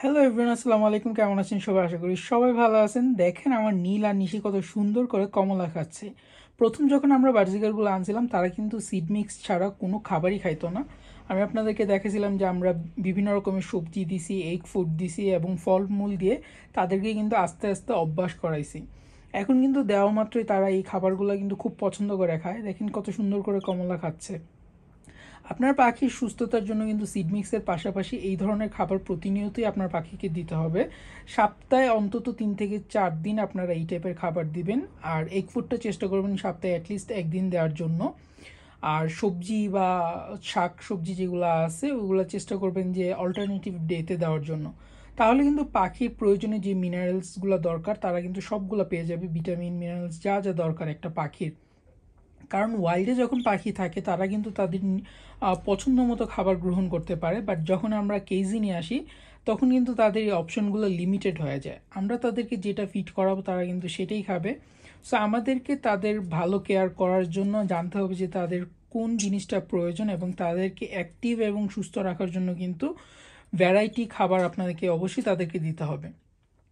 Hello everyone আসসালামু আলাইকুম, কেমন আছেন সবাই? আশা করি সবাই ভালো আছেন। দেখেন আমার নীল আর নিশি কত সুন্দর করে কমলা খাচ্ছে। প্রথম যখন আমরা বার্জিকারগুলো আনছিলাম, তারা কিন্তু সিড মিক্স ছাড়া কোনো খাবারই খাইতো না। আমি আপনাদেরকে দেখেছিলাম যে আমরা বিভিন্ন রকমের সবজি দিছি এগ ফুড দিছি এবং ফলমূল দিয়ে তাদেরকে কিন্তু আস্তে আস্তে অভ্যাস করাইছি। এখন কিন্তু দেওয়া মাত্রই তারা এই খাবারগুলো কিন্তু খুব পছন্দ করে খায়। দেখেন কত সুন্দর করে কমলা খাচ্ছে। আপনার পাখির সুস্থতার জন্য কিন্তু সিড মিক্সের পাশাপাশি এই ধরনের খাবার প্রতিনিয়তই আপনার পাখিকে দিতে হবে। সপ্তাহে অন্তত তিন থেকে চার দিন আপনারা এই টাইপের খাবার দিবেন। আর এগ ফুডটা চেষ্টা করবেন সপ্তাহে অ্যাটলিস্ট একদিন দেওয়ার জন্য। আর সবজি বা শাক সবজি যেগুলো আছে, ওগুলো চেষ্টা করবেন যে অল্টারনেটিভ ডেতে দেওয়ার জন্য। তাহলে কিন্তু পাখির প্রয়োজনে যে মিনারেলসগুলো দরকার, তারা কিন্তু সবগুলো পেয়ে যাবে। ভিটামিন মিনারেলস যা যা দরকার একটা পাখির। কারণ ওয়াইল্ডে যখন পাখি থাকে, তারা কিন্তু তাদের পছন্দ মতো খাবার গ্রহণ করতে পারে। বাট যখন আমরা কেজি নিয়ে আসি, তখন কিন্তু তাদের এই অপশনগুলো লিমিটেড হয়ে যায়। আমরা তাদেরকে যেটা ফিট করাবো, তারা কিন্তু সেটাই খাবে। সো আমাদেরকে তাদের ভালো কেয়ার করার জন্য জানতে হবে যে তাদের কোন জিনিসটা প্রয়োজন এবং তাদেরকে অ্যাক্টিভ এবং সুস্থ রাখার জন্য কিন্তু ভ্যারাইটি খাবার আপনাদেরকে অবশ্যই তাদেরকে দিতে হবে।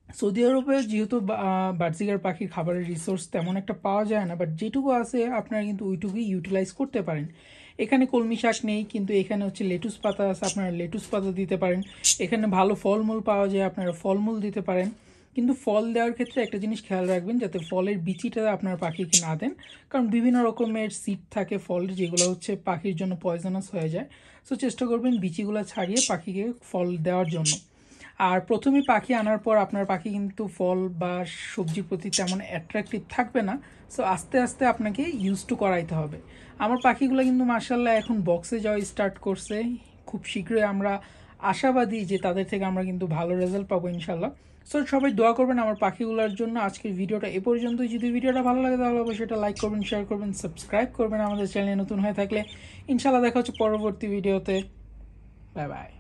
সৌদি আরবে যেহেতু বার্জিগার পাখির খাবারের রিসোর্স তেমন একটা পাওয়া যায় না বাট যেটুকু আছে আপনারা কিন্তু ওইটুকুই ইউটিলাইজ করতে পারেন। এখানে কলমি শাক নেই, কিন্তু এখানে হচ্ছে লেটুস পাতা আছে, আপনারা লেটুস পাতা দিতে পারেন। এখানে ভালো ফলমূল পাওয়া যায়, আপনারা ফলমূল দিতে পারেন। কিন্তু ফল দেওয়ার ক্ষেত্রে একটা জিনিস খেয়াল রাখবেন, যাতে ফলের বিচিটা আপনার পাখিকে না দেন, কারণ বিভিন্ন রকমের সিড থাকে ফলের যেগুলো হচ্ছে পাখির জন্য পয়জনাস হয়ে যায়। সো চেষ্টা করবেন বিচিগুলো ছাড়িয়ে পাখিকে ফল দেওয়ার জন্য। আর প্রথমে পাখি আনার পর আপনার পাখি কিন্তু ফল বা সবজির প্রতি তেমন অ্যাট্রাকটিভ থাকবে না। সো আস্তে আস্তে আপনাকে ইউজ টু করাইতে হবে। আমার পাখিগুলো কিন্তু মার্শাল্লাহ এখন বক্সে যাওয়া স্টার্ট করছে। খুব শীঘ্রই আমরা আশাবাদী যে তাদের থেকে আমরা কিন্তু ভালো রেজাল্ট পাবো ইনশাল্লাহ সো সবাই দোয়া করবেন আমার পাখিগুলোর জন্য। আজকের ভিডিওটা এ পর্যন্তই। যদি ভিডিওটা ভালো লাগে তাহলে অবশ্যই এটা লাইক করবেন শেয়ার করবেন সাবস্ক্রাইব করবেন আমাদের চ্যানেলে নতুন হয়ে থাকলে। ইনশাল্লাহ দেখা হচ্ছে পরবর্তী ভিডিওতে। Bye bye